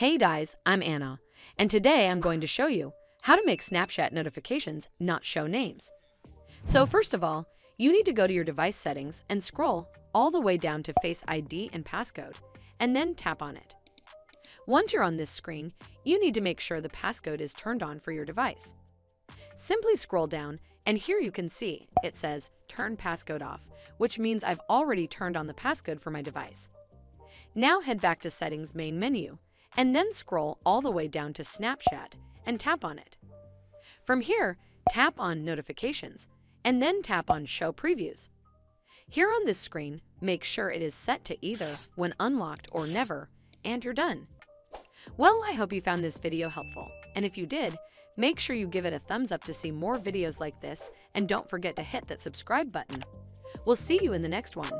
Hey guys, I'm Anna, and today I'm going to show you how to make Snapchat notifications not show names. So first of all, you need to go to your device settings and scroll all the way down to Face ID and passcode, and then tap on it. Once you're on this screen, you need to make sure the passcode is turned on for your device. Simply scroll down, and here you can see it says Turn Passcode Off, which means I've already turned on the passcode for my device. Now head back to Settings main menu, and then scroll all the way down to Snapchat and tap on it. From here, tap on Notifications, and then tap on Show Previews. Here on this screen, make sure it is set to either when unlocked or never, and you're done. Well, I hope you found this video helpful, and if you did, make sure you give it a thumbs up to see more videos like this, and don't forget to hit that subscribe button. We'll see you in the next one.